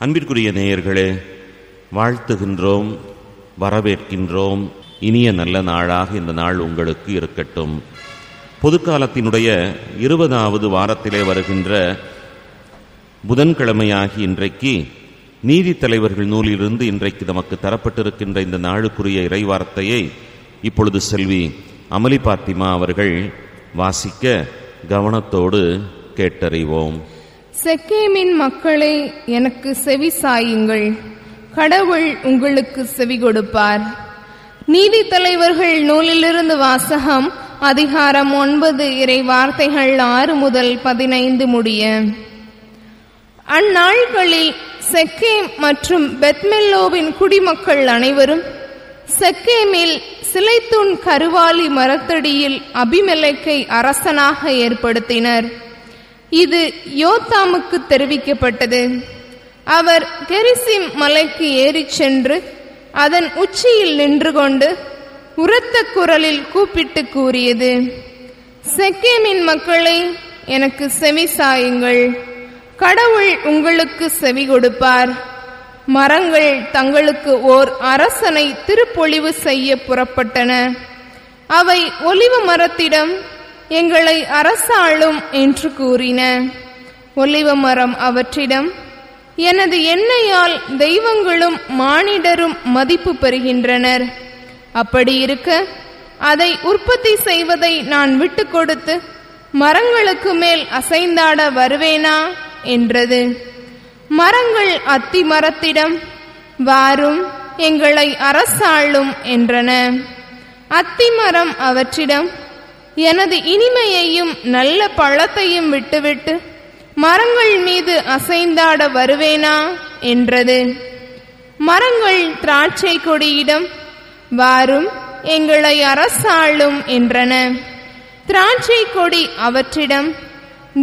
அன்பிற்குரிய நேயர்களே வாழ்த்துகின்றோம் வரவேற்கின்றோம். இனிய நல்ல நாளாக இந்த நாள் உங்களுக்கு இருக்கட்டும். பொதுக்காலத்தினுடைய இருபதாவது வாரத்திலே வருகின்ற புதன்கிழமையாகி இன்றைக்கு நீதி தலைவர்கள் நூலிலிருந்து இன்றைக்கு நமக்கு தரப்பட்டிருக்கின்ற இந்த நாளுக்குரிய இறைவார்த்தையை இப்பொழுது செல்வி அமலி பாத்திமா அவர்கள் வாசிக்க கவனத்தோடு கேட்டறிவோம். செக்கேமின் மக்களே எனக்கு செவி சாயுங்கள். கடவுள் உங்களுக்கு செவி கொடுப்பார். நீதி தலைவர்கள் நூலிலிருந்து வாசகம் அதிகாரம் ஒன்பது இறை வார்த்தைகள் ஆறு முதல் பதினைந்து முடிய. அந்நாள்களில் செக்கேம் மற்றும் பெத்மெல்லோவின் குடிமக்கள் அனைவரும் செக்கேமில் சிலைத்தூண் கருவாலி மரத்தடியில் அபிமெலைக்கை அரசனாக ஏற்படுத்தினர். இது யோத்தாமுக்கு தெரிவிக்கப்பட்டது. அவர் கெரிசிம் மலைக்கு ஏறிச் சென்று அதன் உச்சியில் நின்று கொண்டு உரத்த குரலில் கூப்பிட்டு கூறியது செக்கேமின் மக்களை எனக்கு செவி சாயுங்கள். கடவுள் உங்களுக்கு செவி கொடுப்பார். மரங்கள் தங்களுக்கு ஓர் அரசனை திருப்பொழிவு செய்ய புறப்பட்டன. அவை ஒலிவ மரத்திடம் எங்களை அரசாளும் என்று கூறின. ஒலிவ மரம் அவற்றிடம் எனது எண்ணெயால் தெய்வங்களும் மானிடரும் மதிப்பு பெறுகின்றனர். அப்படி இருக்க அதை உற்பத்தி செய்வதை நான் விட்டு கொடுத்து மரங்களுக்கு மேல் அசைந்தாட வருவேனா? என்றது. மரங்கள் அத்தி மரத்திடம் வாரும் எங்களை அரசாளும் என்றன. அத்திமரம் அவற்றிடம் எனது இனிமையையும் நல்ல பழத்தையும் விட்டுவிட்டு மரங்கள் மீது அசைந்தாட வருவேனா என்றது. மரங்கள் திராட்சை கொடியிடம் வாரும் எங்களை அரசாளும் என்றன. திராட்சை கொடி அவற்றிடம்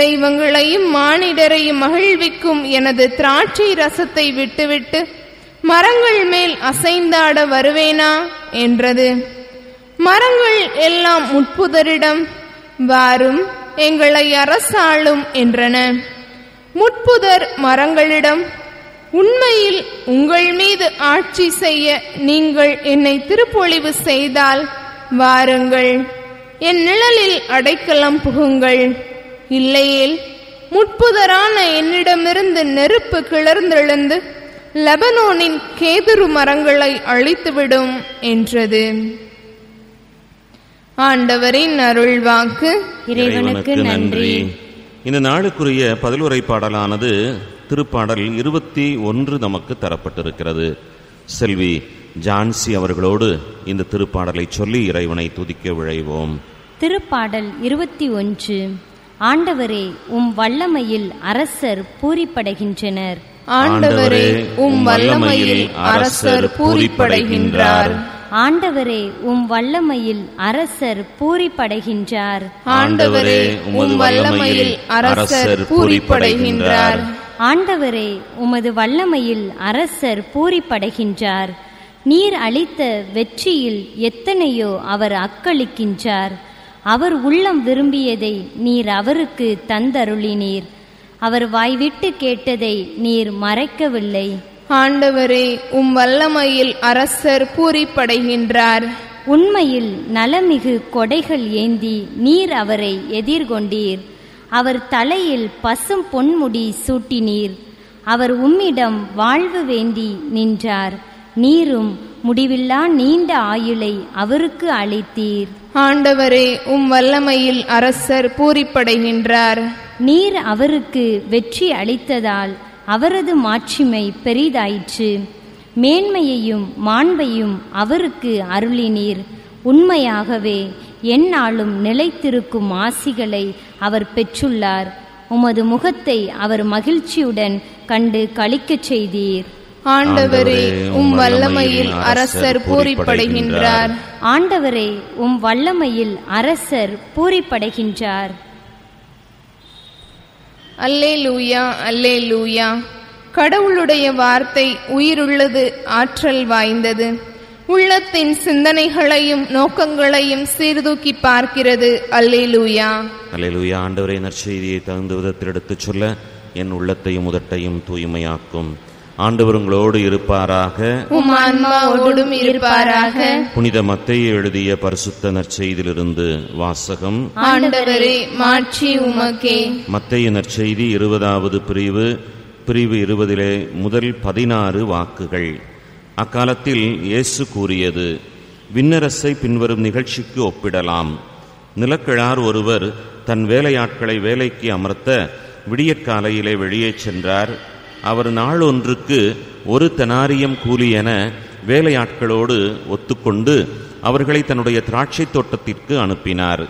தெய்வங்களையும் மானிடரையும் மகிழ்விக்கும் எனது திராட்சை ரசத்தை விட்டுவிட்டு மரங்கள் மேல் அசைந்தாட வருவேனா என்றது. மரங்கள் எல்லாம் முட்புதரிடம் வாரும் எங்களை அரசாளும் என்றன. முட்புதர் மரங்களிடம் உண்மையில் உங்கள் மீது ஆட்சி செய்ய நீங்கள் என்னை திருப்பொழிவு செய்தால் வாருங்கள். என் நிழலில் அடைக்கலம் புகுங்கள். இல்லையேல் முட்புதரான என்னிடமிருந்து நெருப்பு கிளர்ந்தெழுந்து லெபனோனின் கேதுரு மரங்களை அழித்துவிடும் என்றது. ஆண்டவரின் அருள்வாக்கு. இறைவனுக்கு நன்றி. இந்த நாளுக்குரிய பதிலுரை பாடலானது திருப்பாடல் இருபத்தி ஒன்று நமக்கு தரப்பட்டிருக்கிறது. செல்வி ஜான்சி அவர்களோடு இந்த திருப்பாடலை சொல்லி இறைவனை துதிக்க விழைவோம். திருப்பாடல் இருபத்தி ஒன்று. ஆண்டவரே உம் வல்லமையில் அரசர் பூரிப்படைகின்றனர். ஆண்டவரே உம் வல்லமையில் அரசர் பூரிப்படைகின்றார். ஆண்டவரே உம் வல்லமையில் அரசர் பூரிப்படைகின்றார். ஆண்டவரே உம் வல்லமையில் அரசர் பூரிப்படைகின்றார். ஆண்டவரே உமது வல்லமையில் அரசர் பூரிப்படைகின்றார். நீர் அளித்த வெற்றியில் எத்தனையோ அவர் அக்களிக்கின்றார். அவர் உள்ளம் விரும்பியதை நீர் அவருக்கு தந்தருளினீர். அவர் வாய்விட்டு கேட்டதை நீர் மறைக்கவில்லை. ஆண்டவரே உம் வல்லமையில் அரசர் பூரிப்படைகின்றார். உண்மையில் நலமிகு கொடைகள் ஏந்தி நீர் அவரை எதிர்கொண்டீர். அவர் தலையில் பசும் பொன்முடி சூட்டினீர். அவர் உம்மிடம் வாழ்வு வேண்டி நின்றார். நீரும் முடிவில்லா நீண்ட ஆயுளை அவருக்கு அளித்தீர். ஆண்டவரே உம் வல்லமையில் அரசர் பூரிப்படைகின்றார். நீர் அவருக்கு வெற்றி அளித்ததால் அவரது மாட்சிமை பெரிதாயிற்று. மேன்மையையும் மாண்பையும் அவருக்கு அருளினீர். உண்மையாகவே எந்நாளும் நிலைத்திருக்கும் ஆசிகளை அவர் பெற்றுள்ளார். உமது முகத்தை அவர் மகிழ்ச்சியுடன் கண்டு களிக்கச் செய்தீர். ஆண்டவரே உம் வல்லமையில் அரசர் பூரிப்படைகின்றார். ஆண்டவரே உம் வல்லமையில் அரசர் பூரிப்படைகின்றார். அல்லே லூயா அல்லே லூயா கடவுளுடைய வார்த்தை உயிருள்ளது ஆற்றல் வாய்ந்தது. உள்ளத்தின் சிந்தனைகளையும் நோக்கங்களையும் சீர்தூக்கி பார்க்கிறது அல்லே லூயா அல்லே லூயா ஆண்டவரை நற்செய்தியை தகுந்த விதத்தில் எடுத்துச் சொல்ல என் உள்ளத்தையும் உதட்டையும் தூய்மையாக்கும். ஆண்டவர் உங்களோடு இருப்பாராக. உம் ஆன்மாவோடும் இருப்பாராக. புனித மத்தையை எழுதிய பரிசுத்த நற்செய்தியிலிருந்து வாசகம். ஆண்டவரே மாட்சி உமக்கே. மத்தைய நற்செய்தி இருபதாவது பிரிவு பிரிவு இருபதிலே முதல் பதினாறு வாக்குகள். அக்காலத்தில் இயேசு கூறியது விண்ணரசை பின்வரும் நிகழ்ச்சிக்கு ஒப்பிடலாம். நிலக்கிழார் ஒருவர் தன் வேலையாட்களை வேலைக்கு அமர்த்த விடியற்காலையிலே வெளியே சென்றார். அவர் நாள் ஒன்றுக்கு ஒரு தெனாரியம் கூலி என வேலையாட்களோடு ஒத்துக்கொண்டு அவர்களை தன்னுடைய திராட்சைத் தோட்டத்திற்கு அனுப்பினார்.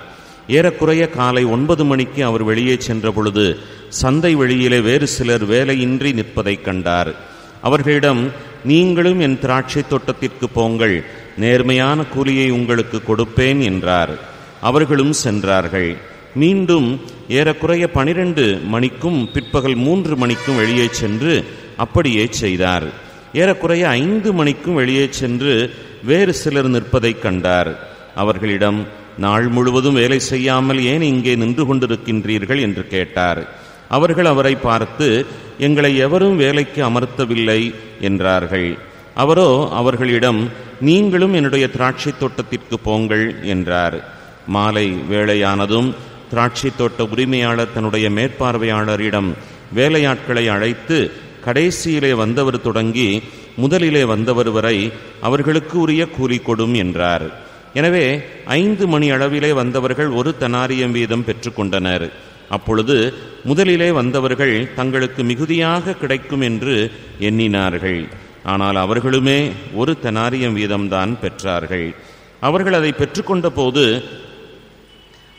ஏறக்குறைய காலை ஒன்பது மணிக்கு அவர் வெளியே சென்ற பொழுது சந்தை வெளியிலே வேறு சிலர் வேலையின்றி நிற்பதைக் கண்டார். அவர்களிடம் நீங்களும் என் திராட்சைத் தோட்டத்திற்கு போங்கள் நேர்மையான கூலியை உங்களுக்கு கொடுப்பேன் என்றார். அவர்களும் சென்றார்கள். மீண்டும் ஏறக்குறைய பனிரெண்டு மணிக்கும் பிற்பகல் மூன்று மணிக்கும் வெளியே சென்று அப்படியே செய்தார். ஏறக்குறைய ஐந்து மணிக்கும் வெளியே சென்று வேறு சிலர் நிற்பதைக் கண்டார். அவர்களிடம் நாள் முழுவதும் வேலை செய்யாமல் ஏன் இங்கே நின்று கொண்டிருக்கின்றீர்கள்? என்று கேட்டார். அவர்கள் அவரை பார்த்து எங்களை எவரும் வேலைக்கு அமர்த்தவில்லை என்றார்கள். அவரோ அவர்களிடம் நீங்களும் என்னுடைய திராட்சைத் தோட்டத்திற்கு போங்கள் என்றார். மாலை வேளையானதும் திராட்சைத் தோட்ட உரிமையாளர் தன்னுடைய மேற்பார்வையாளரிடம் வேலையாட்களை அழைத்து கடைசியிலே வந்தவர் தொடங்கி முதலிலே வந்தவர் வரை அவர்களுக்கு உரிய கூலி கொடும் என்றார். எனவே ஐந்து மணி அளவிலே வந்தவர்கள் ஒரு தனாரியம் வீதம் பெற்றுக்கொண்டனர் அப்பொழுது முதலிலே வந்தவர்கள் தங்களுக்கு மிகுதியாக கிடைக்கும் என்று எண்ணினார்கள். ஆனால் அவர்களுமே ஒரு தனாரியம் வீதம்தான் பெற்றார்கள். அவர்கள் அதை பெற்றுக்கொண்ட போது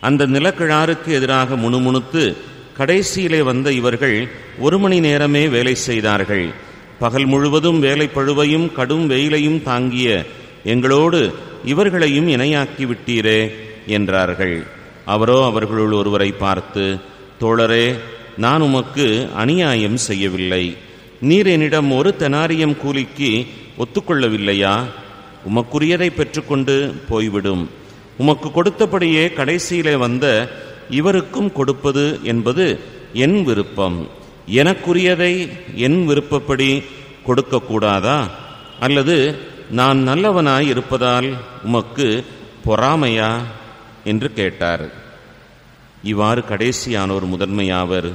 அந்த நிலக்கிழாருக்கு எதிராக முணுமுணுத்து கடைசியிலே வந்த இவர்கள் ஒரு மணி நேரமே வேலை செய்தார்கள். பகல் முழுவதும் வேலை பழுவையும் கடும் வெயிலையும் தாங்கிய எங்களோடு இவர்களையும் இணையாக்கி விட்டீரே என்றார்கள். அவரோ அவர்களுள் ஒருவரை பார்த்து தோழரே நான் உமக்கு அநியாயம் செய்யவில்லை. நீர் என்னிடம் ஒரு தெனாரியம் கூலிக்கு ஒத்துக்கொள்ளவில்லையா? உமக்குரியதை பெற்றுக்கொண்டு போய்விடும். உமக்கு கொடுத்தபடியே கடைசியிலே வந்த இவருக்கும் கொடுப்பது என்பது என் விருப்பம். எனக்குரியதை என் விருப்பப்படி கொடுக்கக்கூடாதா? அல்லது நான் நல்லவனாய் இருப்பதால் உமக்கு பொறாமையா? என்று கேட்டார். இவ்வாறு கடைசியானோர் முதன்மையாவர்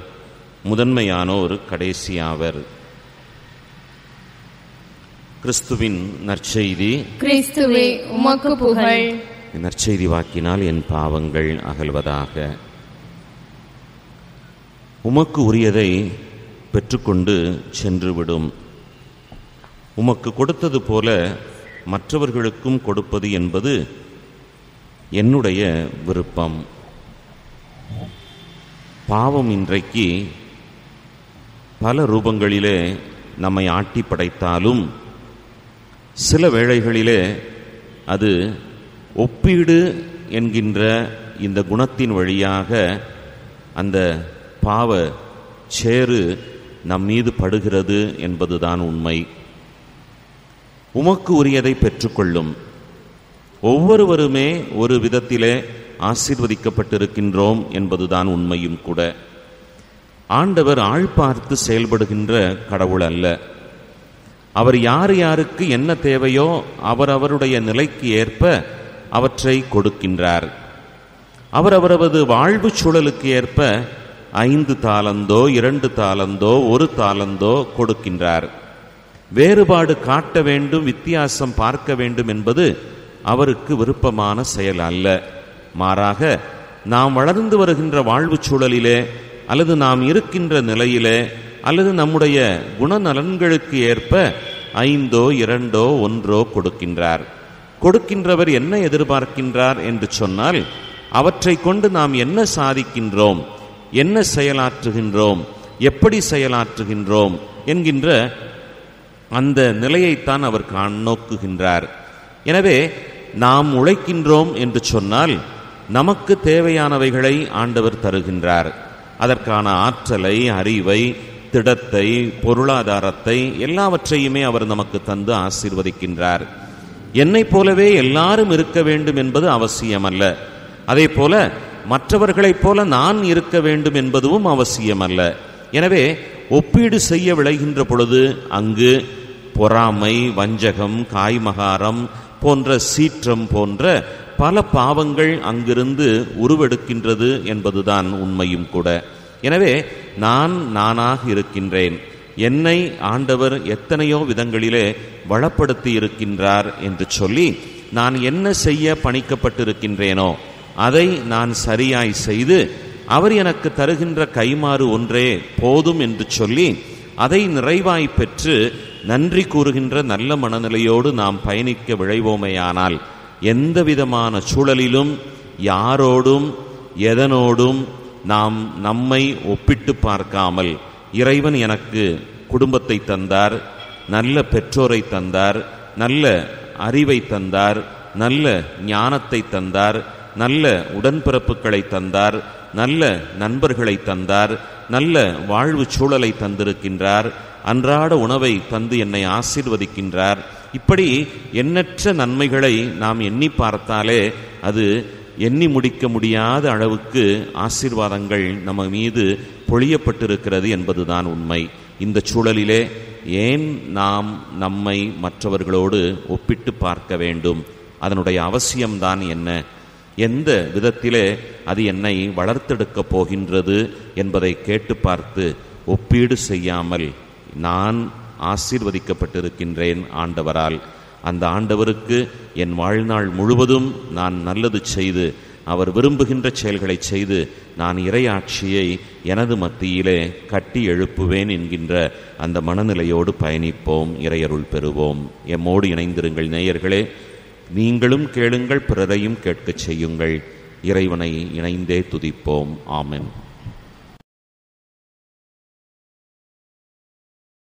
முதன்மையானோர் கடைசியாவர். கிறிஸ்துவின் நற்செய்தி. கிறிஸ்துவே உமக்கு புகழ். நற்செய்தி வாக்கினால் என் பாவங்கள் அகல்வதாக. உமக்கு உரியதை பெற்றுக்கொண்டு சென்றுவிடும். உமக்கு கொடுத்தது போல மற்றவர்களுக்கும் கொடுப்பது என்பது என்னுடைய விருப்பம். பாவம் இன்றைக்கு பல ரூபங்களிலே நம்மை ஆட்டி படைத்தாலும் சில வேளைகளிலே அது ஒப்பீடு என்கின்ற இந்த குணத்தின் வழியாக அந்த பாவ சேறு நம் மீது படுகிறது என்பதுதான் உண்மை. உமக்கு உரியதை பெற்றுக்கொள்ளும். ஒவ்வொருவருமே ஒரு விதத்திலே ஆசீர்வதிக்கப்பட்டிருக்கின்றோம் என்பதுதான் உண்மையும் கூட. ஆண்டவர் ஆள் பார்த்து செயல்படுகின்ற கடவுள் அல்ல. அவர் யார் யாருக்கு என்ன தேவையோ அவரவருடைய நிலைக்கு ஏற்ப அவற்றை கொடுக்கின்றார். அவர் அவரவது வாழ்வு சூழலுக்கு ஏற்ப ஐந்து தாளந்தோ இரண்டு தாளந்தோ ஒரு தாளந்தோ கொடுக்கின்றார். வேறுபாடு காட்ட வேண்டும் வித்தியாசம் பார்க்க வேண்டும் என்பது அவருக்கு விருப்பமான செயல் அல்ல. மாறாக நாம் வளர்ந்து வருகின்ற வாழ்வு சூழலிலே அல்லது நாம் இருக்கின்ற நிலையிலே அல்லது நம்முடைய குணநலன்களுக்கு ஏற்ப ஐந்தோ இரண்டோ ஒன்றோ கொடுக்கின்றார். கொடுக்கின்றவர் என்ன எதிர்பார்க்கின்றார் என்று சொன்னால் அவற்றை கொண்டு நாம் என்ன சாதிக்கின்றோம் என்ன செயலாற்றுகின்றோம் எப்படி செயலாற்றுகின்றோம் என்கின்ற அந்த நிலையைத்தான் அவர் நோக்குகின்றார். எனவே நாம் உழைக்கின்றோம் என்று சொன்னால் நமக்கு தேவையானவைகளை ஆண்டவர் தருகின்றார். அதற்கான ஆற்றலை அறிவை திடத்தை பொருளாதாரத்தை எல்லாவற்றையுமே அவர் நமக்கு தந்து ஆசீர்வதிக்கின்றார். என்னை போலவே எல்லாரும் இருக்க வேண்டும் என்பது அவசியமல்ல. அதே போல மற்றவர்களைப் போல நான் இருக்க வேண்டும் என்பதுவும் அவசியமல்ல. எனவே ஒப்பீடு செய்ய விளைகின்ற பொழுது அங்கு பொறாமை வஞ்சகம் காய்மகாரம் போன்ற சீற்றம் போன்ற பல பாவங்கள் அங்கிருந்து உருவெடுக்கின்றது என்பதுதான் உண்மையும் கூட. எனவே நான் நானாக இருக்கின்றேன். என்னை ஆண்டவர் எத்தனையோ விதங்களிலே வளப்படுத்தி இருக்கின்றார் என்று சொல்லி நான் என்ன செய்ய பணிக்கப்பட்டிருக்கின்றேனோ அதை நான் சரியாய் செய்து அவர் எனக்கு தருகின்ற கைமாறு ஒன்றே போதும் என்று சொல்லி அதை நிறைவாய் பெற்று நன்றி கூறுகின்ற நல்ல மனநிலையோடு நாம் பயணிக்க விழைவோமேயானால் எந்த விதமான சூழலிலும் யாரோடும் எதனோடும் நாம் நம்மை ஒப்பிட்டு பார்க்காமல் இறைவன் எனக்கு குடும்பத்தை தந்தார் நல்ல பெற்றோரை தந்தார் நல்ல அறிவை தந்தார் நல்ல ஞானத்தை தந்தார் நல்ல உடன்பிறப்புகளை தந்தார் நல்ல நண்பர்களை தந்தார் நல்ல வாழ்வு சூழலை தந்திருக்கின்றார் அன்றாட உணவை தந்து என்னை ஆசீர்வதிக்கின்றார். இப்படி எண்ணற்ற நன்மைகளை நாம் எண்ணி பார்த்தாலே அது எண்ணி முடிக்க முடியாத அளவுக்கு ஆசீர்வாதங்கள் நம்ம மீது பொழியப்பட்டிருக்கிறது என்பதுதான் உண்மை. இந்த சூழலிலே ஏன் நாம் நம்மை மற்றவர்களோடு ஒப்பிட்டு பார்க்க வேண்டும்? அதனுடைய அவசியம்தான் என்ன? எந்த விதத்திலே அது என்னை வளர்த்தெடுக்கப் போகின்றது என்பதை கேட்டு பார்த்து ஒப்பீடு செய்யாமல் நான் ஆசீர்வதிக்கப்பட்டிருக்கின்றேன் ஆண்டவரால். அந்த ஆண்டவருக்கு என் வாழ்நாள் முழுவதும் நான் நல்லது செய்து அவர் விரும்புகின்ற செயல்களை செய்து நான் இறையாட்சியை எனது மத்தியிலே கட்டி எழுப்புவேன் என்கின்ற அந்த மனநிலையோடு பயணிப்போம் இறையருள் பெறுவோம். எம்மோடு இணைந்திருங்கள் நேயர்களே. நீங்களும் கேளுங்கள் பிறரையும் கேட்கச் செய்யுங்கள். இறைவனை இணைந்தே துதிப்போம். ஆமென்.